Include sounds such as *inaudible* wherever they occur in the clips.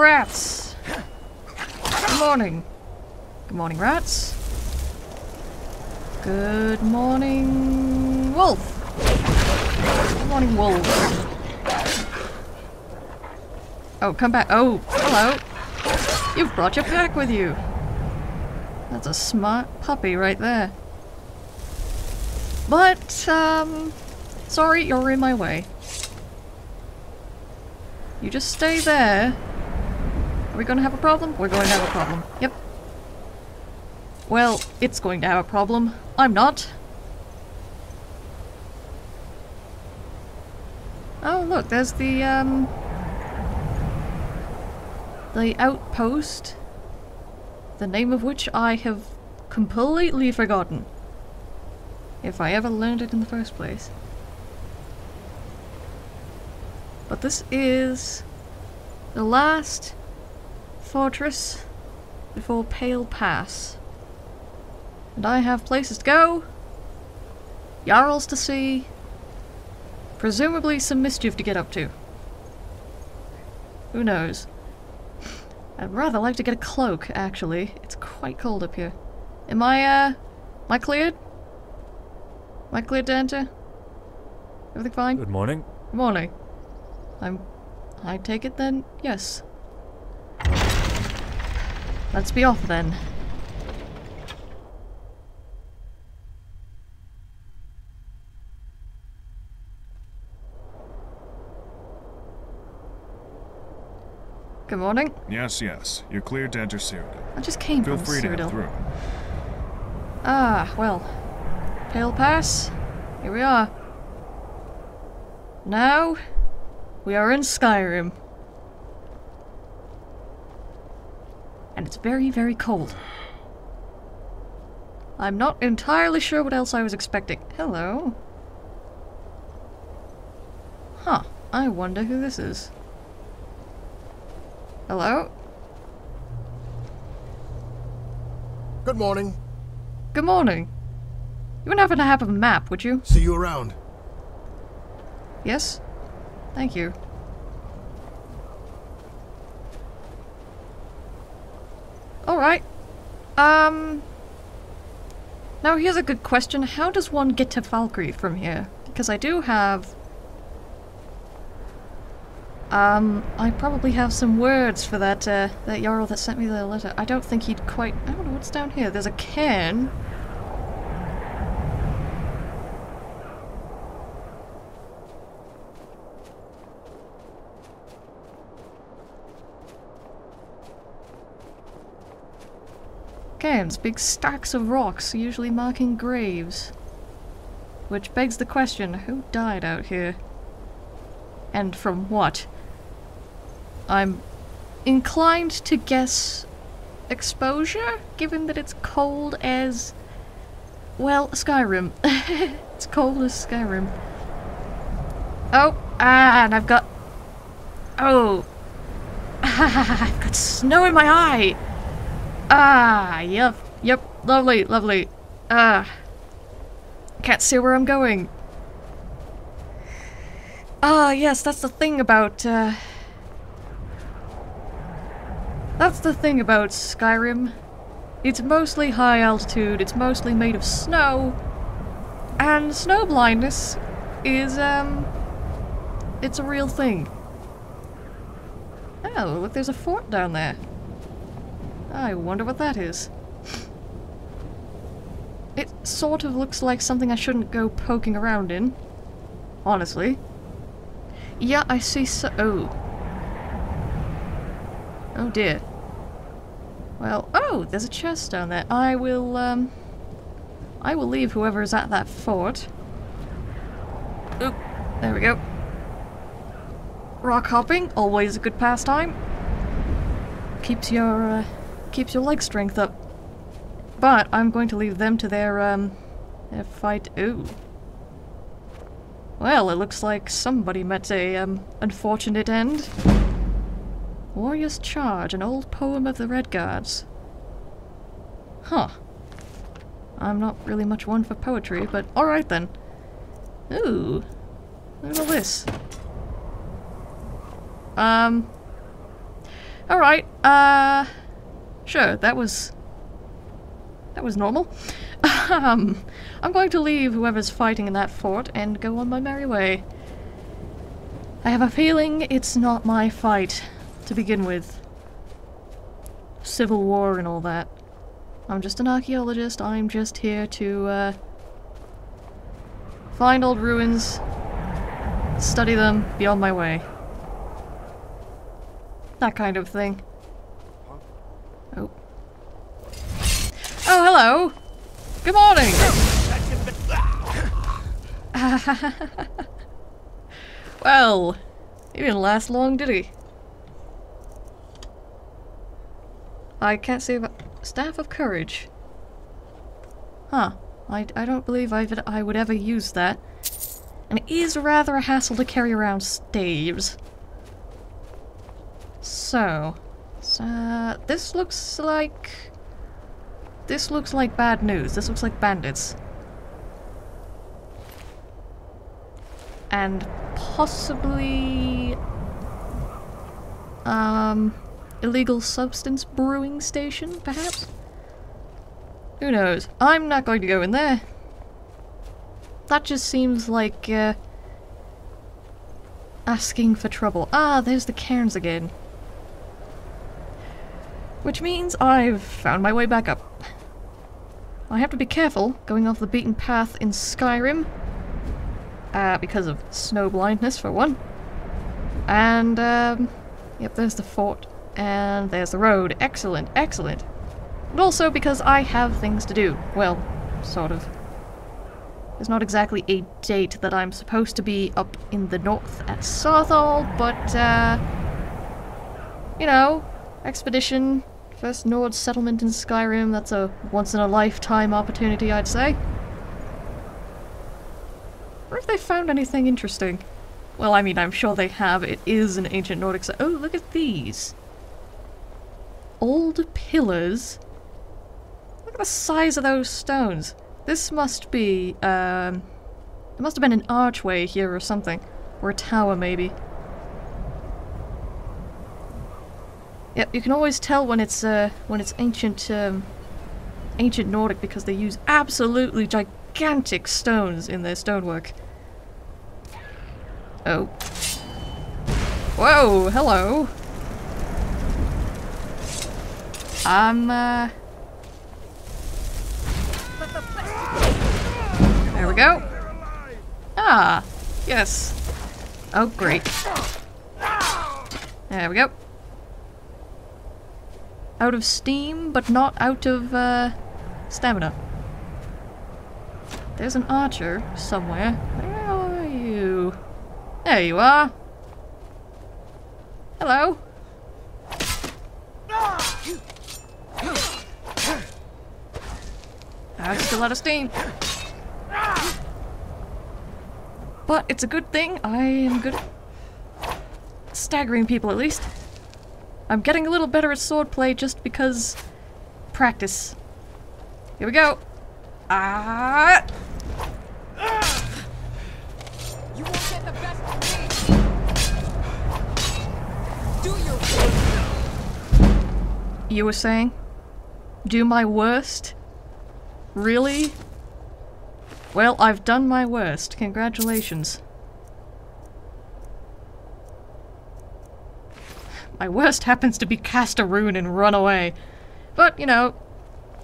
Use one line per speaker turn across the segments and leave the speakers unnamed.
rats! Good morning. Good morning, rats. Good morning, wolf. Good morning, wolf. Oh, come back. Oh, hello. You've brought your pack with you. That's a smart puppy right there. But, um, sorry, you're in my way. You just stay there. We gonna have a problem? We're going to have a problem. Yep. Well, it's going to have a problem. I'm not. Oh, look, there's the, um... The outpost. The name of which I have completely forgotten. If I ever learned it in the first place. But this is the last fortress before Pale Pass. And I have places to go, Jarls to see, presumably some mischief to get up to. Who knows? I'd rather like to get a cloak, actually. It's quite cold up here. Am I, uh, am I cleared? Am I cleared to enter? Everything fine?
Good morning.
Good morning. I'm... I take it then? Yes. Let's be off then. Good morning.
Yes, yes. You're cleared to enter Cyrodiil.
I just came
Feel
from
free to head through.
Ah, well. Pale Pass. Here we are. Now, we are in Skyrim. And it's very, very cold. I'm not entirely sure what else I was expecting. Hello. Huh. I wonder who this is. Hello?
Good morning.
Good morning. You wouldn't happen to have a map, would you?
See you around.
Yes? Thank you. Alright. Um... Now here's a good question. How does one get to Falkreath from here? Because I do have... Um, I probably have some words for that, uh, that Jarl that sent me the letter. I don't think he'd quite... I don't know what's down here. There's a cairn. Big stacks of rocks, usually marking graves. Which begs the question, who died out here? And from what? I'm inclined to guess exposure, given that it's cold as... Well, Skyrim. *laughs* it's cold as Skyrim. Oh, ah, and I've got... Oh. *laughs* I've got snow in my eye! Ah, yep, yep, lovely, lovely. Ah. Can't see where I'm going. Ah, yes, that's the thing about, uh... That's the thing about Skyrim. It's mostly high altitude, it's mostly made of snow, and snow blindness is, um... It's a real thing. Oh, look, there's a fort down there. I wonder what that is. It sort of looks like something I shouldn't go poking around in. Honestly. Yeah, I see so- oh. Oh dear. Well, oh, there's a chest down there. I will, um... I will leave whoever is at that fort. Oop, there we go. Rock hopping, always a good pastime. Keeps your, uh, keeps your leg strength up. But I'm going to leave them to their, um, their fight. Ooh. Well, it looks like somebody met a, um, unfortunate end. Warrior's Charge, an old poem of the Redguards. Huh. I'm not really much one for poetry, but alright then. Ooh. Look at all this. Um. Alright, uh. Sure, that was. That was normal. *laughs* um. I'm going to leave whoever's fighting in that fort and go on my merry way. I have a feeling it's not my fight to begin with. Civil War and all that. I'm just an archaeologist. I'm just here to, uh, find old ruins, study them, be on my way. That kind of thing. Oh. Oh, hello! Good morning! *laughs* well, he didn't last long, did he? I can't about Staff of Courage. Huh. I, I don't believe I've, I would ever use that. And it is rather a hassle to carry around staves. So, so this looks like... This looks like bad news. This looks like bandits. And possibly... Um, illegal substance brewing station, perhaps? Who knows? I'm not going to go in there. That just seems like, uh, asking for trouble. Ah, there's the cairns again. Which means I've found my way back up. I have to be careful going off the beaten path in Skyrim. Uh, because of snow blindness, for one. And, um, yep, there's the fort. And there's the road. Excellent, excellent. And also because I have things to do. Well, sort of. There's not exactly a date that I'm supposed to be up in the north at Saarthal, but, uh... You know, expedition, first Nord settlement in Skyrim, that's a once-in-a-lifetime opportunity, I'd say. wonder if they found anything interesting. Well, I mean, I'm sure they have. It is an ancient Nordic Oh, look at these. Old pillars. Look at the size of those stones. This must be, um... Must have been an archway here or something. Or a tower, maybe. Yep, you can always tell when it's, uh, when it's ancient, um... Ancient Nordic because they use absolutely gigantic stones in their stonework. Oh. Whoa, hello. I'm, uh... There we go. Ah, yes. Oh, great. There we go. Out of steam, but not out of, uh, stamina. There's an archer somewhere. Where are you? There you are. Hello. I'm still out of steam. But it's a good thing I am good at staggering people at least. I'm getting a little better at swordplay just because practice. Here we go. Ah! You won't get the best of me. Do your You were saying? Do my worst? Really? Well, I've done my worst. Congratulations. My worst happens to be cast a rune and run away. But, you know,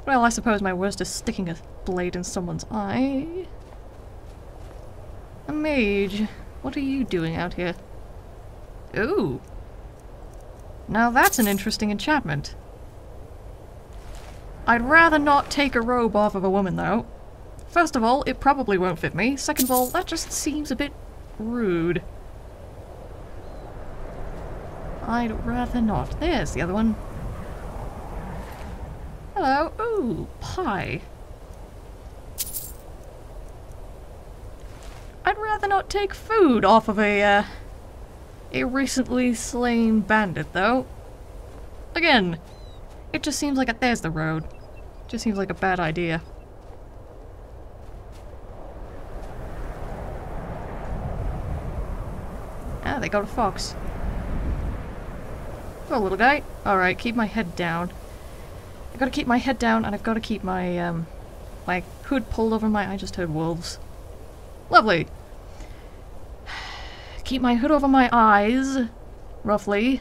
well, I suppose my worst is sticking a blade in someone's eye. A mage. What are you doing out here? Ooh. Now that's an interesting enchantment. I'd rather not take a robe off of a woman, though. First of all, it probably won't fit me. Second of all, that just seems a bit rude. I'd rather not. There's the other one. Hello. Ooh, pie. I'd rather not take food off of a, uh, a recently slain bandit, though. Again, it just seems like a- there's the road. Just seems like a bad idea. Ah, they got a fox. Oh, little guy. Alright, keep my head down. I've got to keep my head down, and I've got to keep my, um, my hood pulled over my... I just heard wolves. Lovely. *sighs* Keep my hood over my eyes, roughly.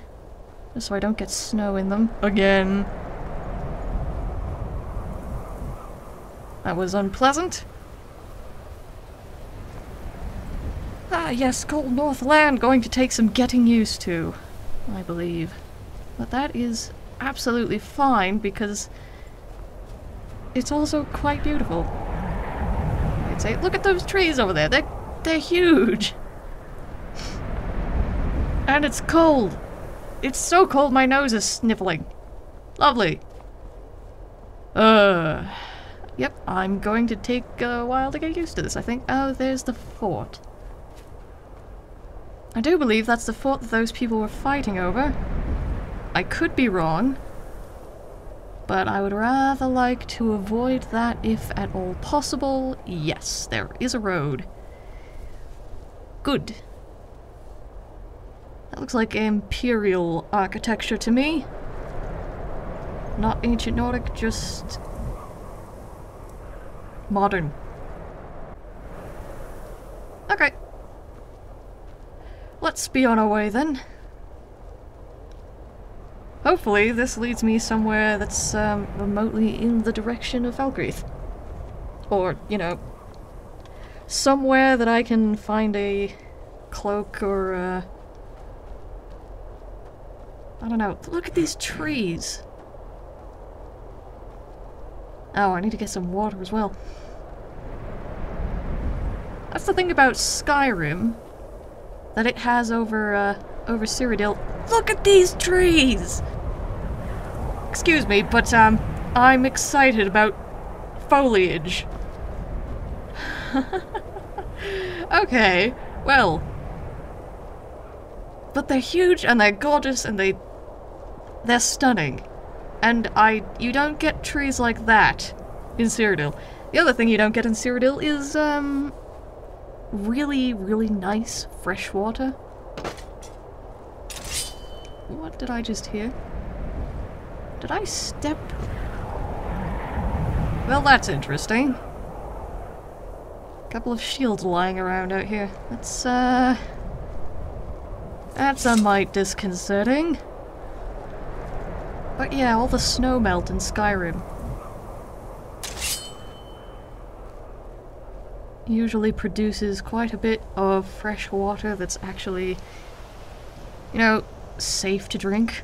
So I don't get snow in them. Again. That was unpleasant. Ah, yes, cold Northland going to take some getting used to, I believe. But that is absolutely fine because it's also quite beautiful. I'd say, look at those trees over there. They're, they're huge. And it's cold. It's so cold my nose is sniffling. Lovely. Uh, yep, I'm going to take a while to get used to this, I think. Oh, there's the fort. I do believe that's the fort that those people were fighting over. I could be wrong, but I would rather like to avoid that if at all possible. Yes, there is a road. Good. That looks like Imperial architecture to me. Not ancient Nordic, just... modern. Okay. Let's be on our way then. Hopefully this leads me somewhere that's um, remotely in the direction of Falkreath. Or, you know, somewhere that I can find a cloak or uh, I don't know. Look at these trees. Oh, I need to get some water as well. That's the thing about Skyrim that it has over uh, over Cyrodiil. Look at these trees! Excuse me, but um, I'm excited about foliage. *laughs* okay, well. But they're huge and they're gorgeous and they they're stunning. And I you don't get trees like that in Cyrodiil. The other thing you don't get in Cyrodiil is um really, really nice fresh water. What did I just hear? Did I step? Well, that's interesting. Couple of shields lying around out here. That's, uh... That's a mite disconcerting. But yeah, all the snow melt in Skyrim. Usually produces quite a bit of fresh water that's actually, you know, safe to drink.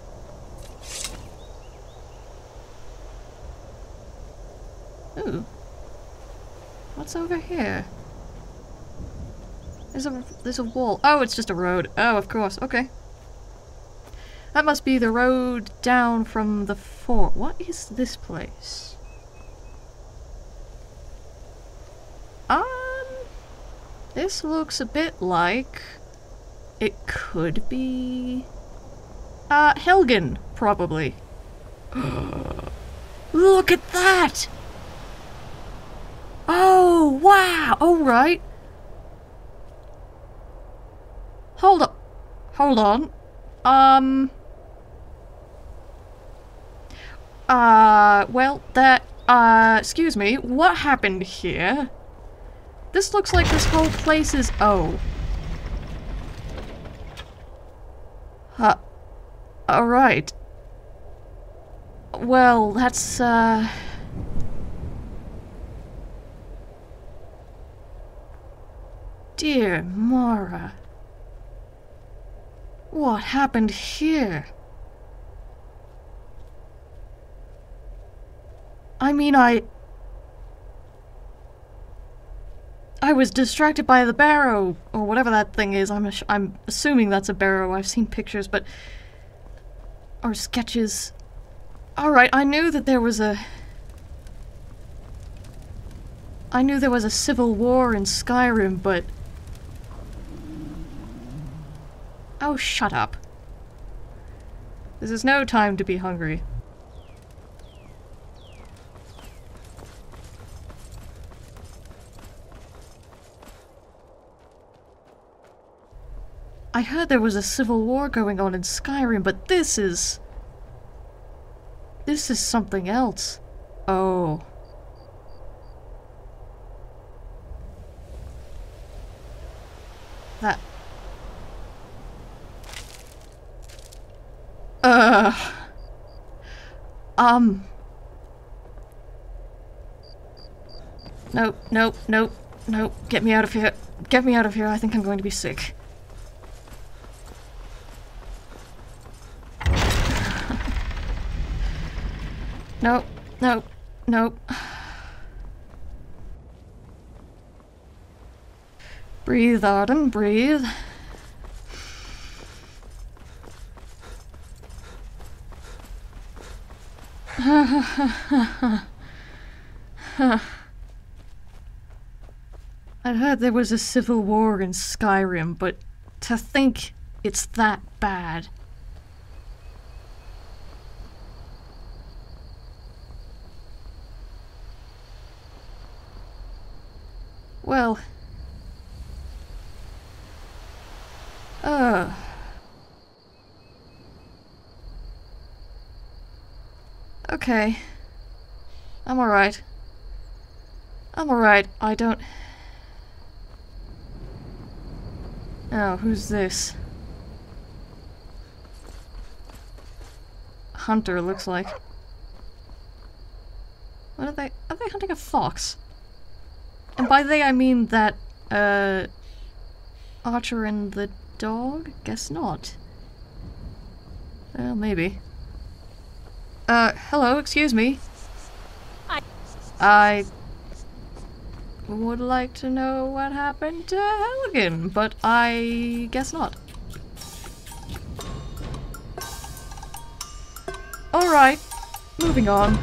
Ooh. What's over here? There's a there's a wall. Oh, it's just a road. Oh, of course. Okay. That must be the road down from the fort. What is this place? Um, this looks a bit like it could be uh, Helgen, probably. *gasps* Look at that! Oh, wow! Alright. Hold up. Hold on. Um... Uh, well, that, uh, excuse me, what happened here? This looks like this whole place is- oh. Huh. Alright. Well, that's, uh... Dear Mara. What happened here? I mean, I... I was distracted by the barrow, or whatever that thing is. I'm, I'm assuming that's a barrow. I've seen pictures, but or sketches. Alright, I knew that there was a... I knew there was a civil war in Skyrim, but... Oh, shut up. This is no time to be hungry. I heard there was a civil war going on in Skyrim, but this is... This is something else. Oh. That... Uh... *sighs* Um... Nope, nope, nope, nope. Get me out of here. Get me out of here. I think I'm going to be sick. *sighs* nope, nope, nope. *sighs* Breathe, Arden, breathe. *laughs* I'd heard there was a civil war in Skyrim, but to think it's that bad. Well. Uh. Okay. I'm alright. I'm alright. I don't... Oh, who's this? Hunter, looks like. What are they? Are they hunting a fox? And by they, I mean that, uh... Archer and the dog? Guess not. Well, maybe. Uh, hello, excuse me.
I-
I would like to know what happened to Helgen, but I guess not. Alright, moving on.